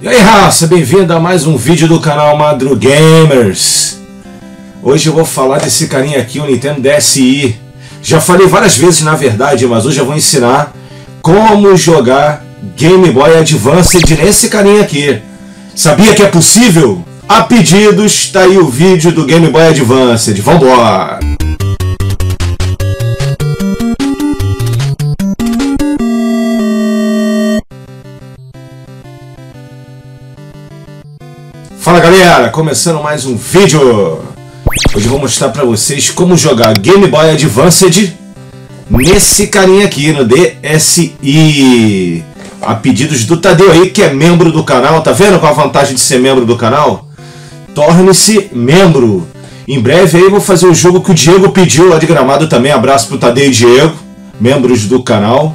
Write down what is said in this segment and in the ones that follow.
E aí raça, bem-vindo a mais um vídeo do canal Madru Gamers. Hoje eu vou falar desse carinha aqui, o Nintendo DSi. Já falei várias vezes na verdade, mas hoje eu vou ensinar como jogar Game Boy Advance nesse carinha aqui. Sabia que é possível? A pedidos, tá aí o vídeo do Game Boy Advance. Vambora! Começando mais um vídeo. Hoje vou mostrar para vocês como jogar Game Boy Advance nesse carinha aqui no DSi. A pedidos do Tadeu aí, que é membro do canal, tá vendo qual a vantagem de ser membro do canal? Torne-se membro. Em breve aí vou fazer o jogo que o Diego pediu lá de Gramado também. Abraço pro Tadeu e Diego, membros do canal.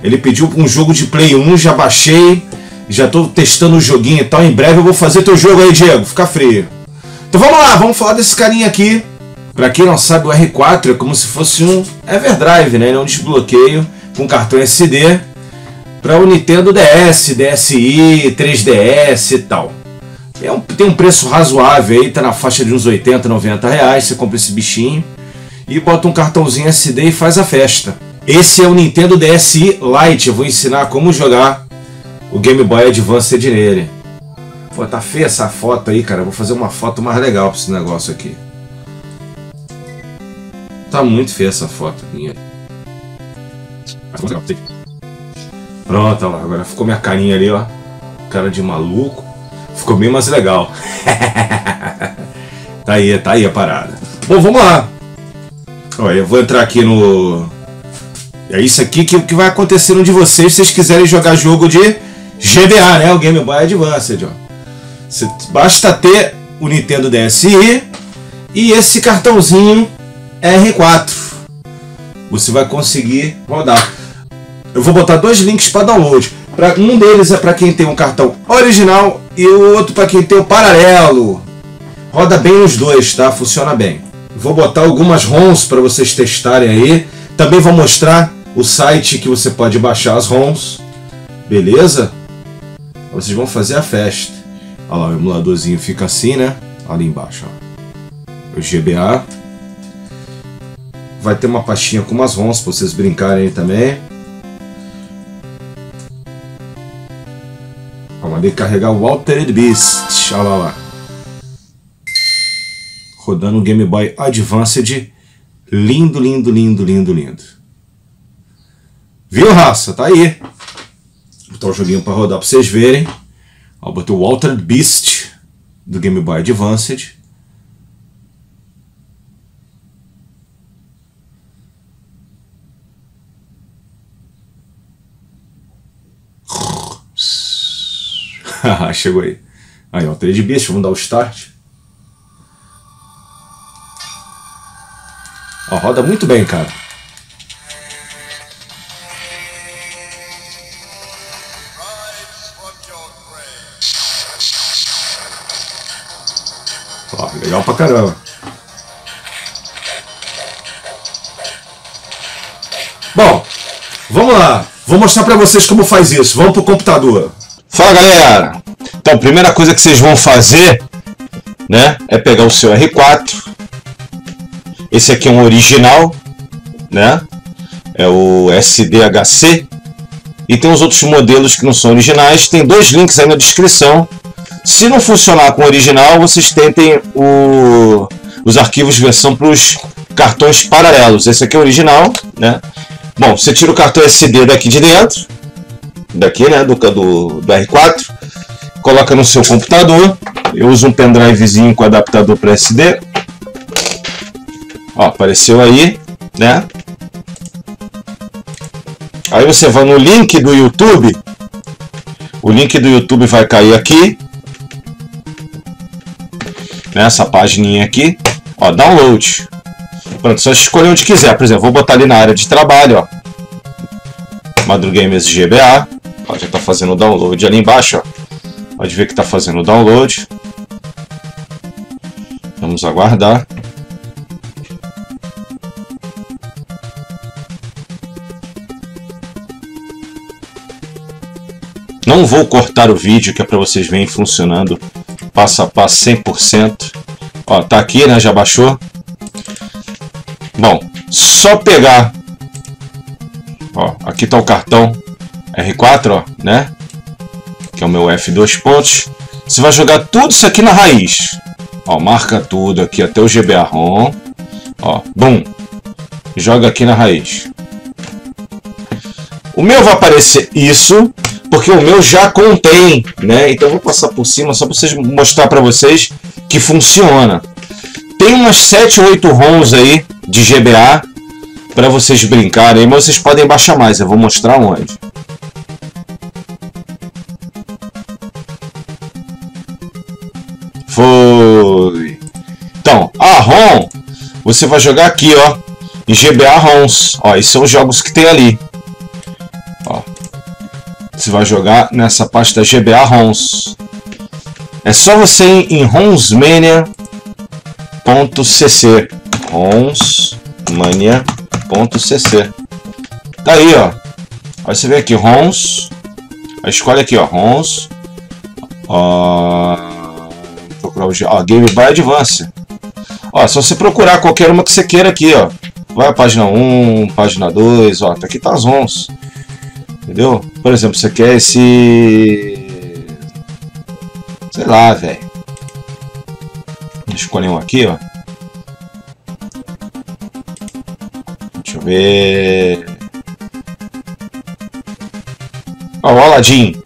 Ele pediu um jogo de Play 1, já baixei já estou testando o joguinho e tal. Em breve eu vou fazer teu jogo aí, Diego. Fica frio. Então vamos lá, vamos falar desse carinha aqui. Para quem não sabe, o R4 é como se fosse um Everdrive, né? Ele é um desbloqueio com cartão SD para o Nintendo DS, DSi, 3DS e tal. É um, tem um preço razoável aí, tá na faixa de uns 80, 90 reais. Você compra esse bichinho e bota um cartãozinho SD e faz a festa. Esse é o Nintendo DSi Lite. Eu vou ensinar como jogar o Game Boy Advance nele. Pô, tá feia essa foto aí, cara. Vou fazer uma foto mais legal pra esse negócio aqui. Tá muito feia essa foto minha. Pronto, ó. Agora ficou minha carinha ali, ó. Cara de maluco. Ficou bem mais legal. tá aí, tá aí a parada. Bom, vamos lá. Olha, eu vou entrar aqui no... É isso aqui que, que vai acontecer um de vocês se vocês quiserem jogar jogo de GBA, né? O Game Boy Advance, ó. Basta ter o Nintendo DSi e esse cartãozinho R4. Você vai conseguir rodar. Eu vou botar dois links para download. Pra, um deles é para quem tem um cartão original e o outro para quem tem o paralelo. Roda bem os dois, tá? Funciona bem. Vou botar algumas ROMs para vocês testarem aí. Também vou mostrar o site que você pode baixar as ROMs. Beleza? Vocês vão fazer a festa. Olha lá, o emuladorzinho fica assim, né? Ali embaixo, ó. O GBA. Vai ter uma pastinha com umas ROMs para vocês brincarem também. Ó, mandei carregar o Altered Beast. Olha lá, lá. Rodando o Game Boy Advanced. Lindo, lindo, lindo, lindo, lindo. Viu, raça? Tá aí botar o joguinho para rodar para vocês verem. Ó, botei o Altered Beast do Game Boy Advance. Chegou aí. Aí, ó, 3 Beast, vamos dar o start. Ó, roda muito bem, cara. Caramba. Bom, vamos lá. Vou mostrar para vocês como faz isso. Vamos pro computador. Fala galera! Então, a primeira coisa que vocês vão fazer né, é pegar o seu R4. Esse aqui é um original, né? É o SDHC. E tem os outros modelos que não são originais. Tem dois links aí na descrição se não funcionar com o original, vocês tentem o, os arquivos versão para os cartões paralelos. Esse aqui é o original, né? Bom, você tira o cartão SD daqui de dentro, daqui, né, do, do, do R4, coloca no seu computador. Eu uso um pendrivezinho com adaptador para SD. Ó, apareceu aí, né? Aí você vai no link do YouTube. O link do YouTube vai cair aqui nessa página aqui, ó, download. Pronto, só escolher onde quiser. Por exemplo, vou botar ali na área de trabalho, ó. Madrugames GBA. Ó, já está fazendo o download ali embaixo, ó. Pode ver que está fazendo o download. Vamos aguardar. Não vou cortar o vídeo que é para vocês verem funcionando passo a passo 100%. Ó, tá aqui, né? Já baixou. Bom, só pegar. Ó, aqui tá o cartão R4, ó, né? Que é o meu F2 pontos. Você vai jogar tudo isso aqui na raiz. Ó, marca tudo aqui até o GBA ROM. Ó, bum. Joga aqui na raiz. O meu vai aparecer isso, porque o meu já contém, né? Então vou passar por cima só para vocês mostrar para vocês que funciona. Tem umas 7 ou 8 ROMs aí de GBA para vocês brincarem, mas vocês podem baixar mais, eu vou mostrar onde. Foi. Então, a ROM, você vai jogar aqui, ó, em GBA ROMs. Ó, esses são os jogos que tem ali. Vai jogar nessa pasta GBA ROMs. É só você ir em ROMsmania.cc ROMsmania.cc Tá aí, ó. Aí você vê aqui, ROMs. Aí escolhe aqui, ó, ROMs. Ó, procurar o ó, Game Boy Advance. Ó, se você procurar qualquer uma que você queira aqui, ó. Vai a página 1, página 2, ó, tá aqui tá as ROMs. Entendeu? Por exemplo, você quer esse. Sei lá, velho. Escolher um aqui, ó. Deixa eu ver. Ó, o Aladdin.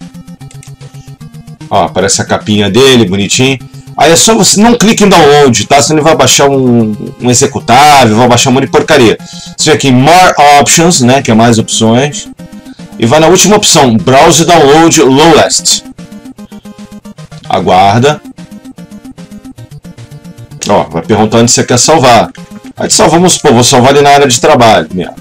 Ó, aparece a capinha dele, bonitinho. Aí é só você não clique em download, tá? Senão ele vai baixar um, um executável, vai baixar um monte de porcaria. Você aqui More Options, né? Que é mais opções e vai na última opção, Browse Download Lowest. Aguarda. Ó, vai perguntar onde você quer salvar. Aí salvamos, pô, vou salvar ele na área de trabalho mesmo.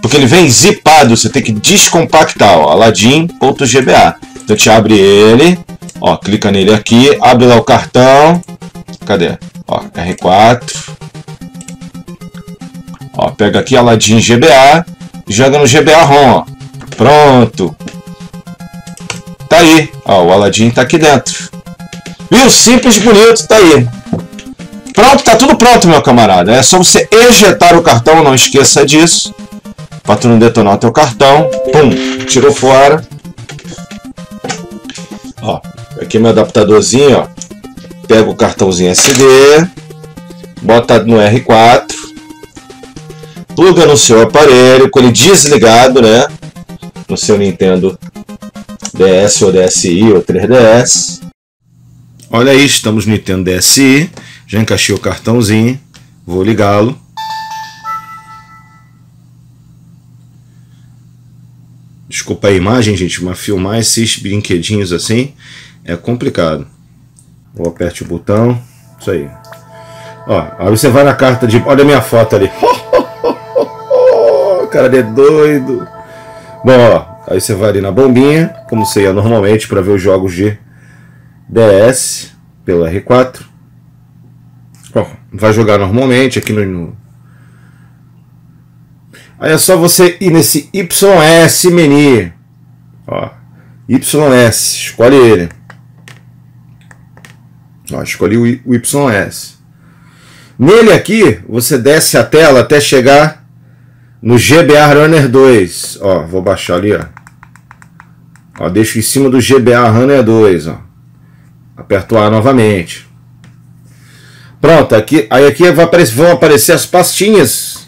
Porque ele vem zipado, você tem que descompactar, ó, aladdin.gba. Então te abre ele, ó, clica nele aqui, abre lá o cartão. Cadê? Ó, R4. Ó, pega aqui Aladdin GBA joga no GBA ROM, ó. Pronto. Tá aí. Ó, o Aladdin tá aqui dentro. Viu? Simples, bonito, tá aí. Pronto, tá tudo pronto, meu camarada. É só você ejetar o cartão, não esqueça disso. Pra tu não detonar o teu cartão. Pum, tirou fora. Ó, aqui meu adaptadorzinho, ó. Pega o cartãozinho SD, bota no R4, pluga no seu aparelho, com ele desligado, né? No seu Nintendo DS ou DSi ou 3DS. Olha aí, estamos no Nintendo DSi. Já encaixei o cartãozinho. Vou ligá-lo. Desculpa a imagem, gente, mas filmar esses brinquedinhos assim é complicado. Vou aperte o botão. Isso aí. Ó, aí você vai na carta de. Olha a minha foto ali. cara de doido. Bom, ó, aí você vai ali na bombinha, como você ia normalmente para ver os jogos de DS pelo R4. Ó, vai jogar normalmente aqui no. Aí é só você ir nesse YS menu. Ó, YS, escolhe ele. Ó, escolhi o YS. Nele aqui, você desce a tela até chegar no GBA Runner 2, ó, vou baixar ali, ó. ó deixo em cima do GBA Runner 2, ó. Aperto A novamente. Pronto, aqui, aí aqui vão aparecer as pastinhas.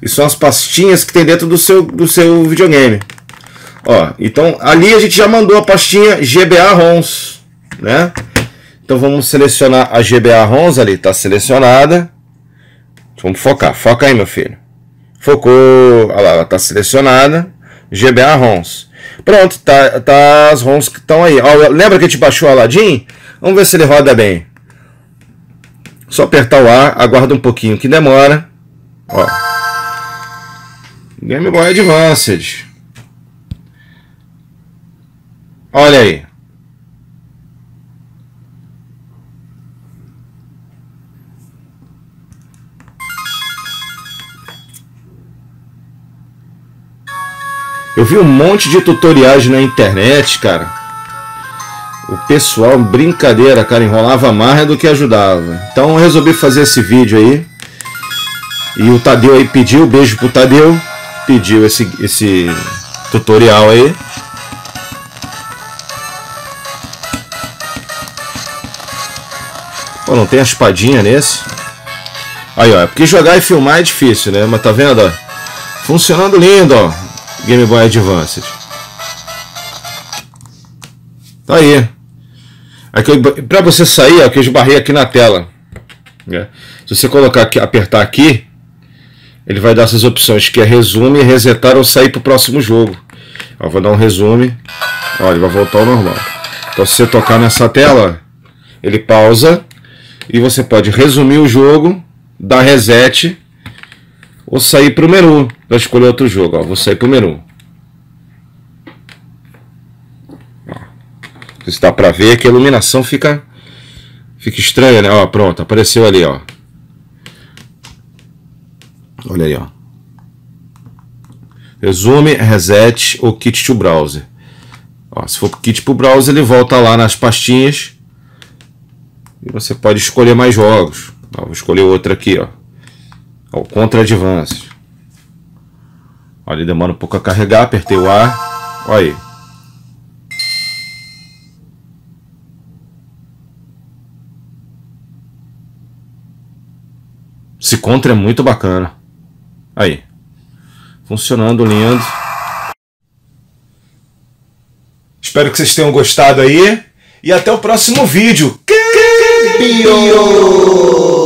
E são as pastinhas que tem dentro do seu, do seu videogame. Ó, então ali a gente já mandou a pastinha GBA ROMs, né? Então vamos selecionar a GBA ROMs ali, tá selecionada. Vamos focar, foca aí, meu filho. Focou, olha lá, ela está selecionada. GBA ROMs. Pronto, tá, tá as ROMs que estão aí. Ó, lembra que a gente baixou o Aladdin? Vamos ver se ele roda bem. Só apertar o A, aguarda um pouquinho que demora. Ó. Game Boy Advanced. Olha aí. Eu vi um monte de tutoriais na internet, cara. O pessoal, brincadeira, cara, enrolava mais do que ajudava. Então eu resolvi fazer esse vídeo aí. E o Tadeu aí pediu, beijo pro Tadeu. Pediu esse, esse tutorial aí. Pô, não tem a espadinha nesse. Aí, ó, é porque jogar e filmar é difícil, né? Mas tá vendo, ó? Funcionando lindo, ó. Game Boy Advance. Tá aí. Aqui, pra você sair, ó, que eu esbarrei aqui na tela. Né? Se você colocar aqui, apertar aqui, ele vai dar essas opções, que é resume, resetar ou sair pro próximo jogo. Ó, vou dar um resume. Ó, ele vai voltar ao normal. Então se você tocar nessa tela, ele pausa e você pode resumir o jogo, dar reset ou sair para o menu para escolher outro jogo. Ó, vou sair para o menu. Se dá para ver que a iluminação fica fica estranha, né? Ó, pronto, apareceu ali, ó. Olha aí, ó. Resume, reset ou kit to browser. Ó, se for kit para o browser, ele volta lá nas pastinhas e você pode escolher mais jogos. Ó, vou escolher outro aqui, ó. Ó Contra Advance. Olha, demora um pouco a carregar, apertei o A. Olha aí. Esse Contra é muito bacana. Aí. Funcionando lindo. Espero que vocês tenham gostado aí. E até o próximo vídeo. Bio.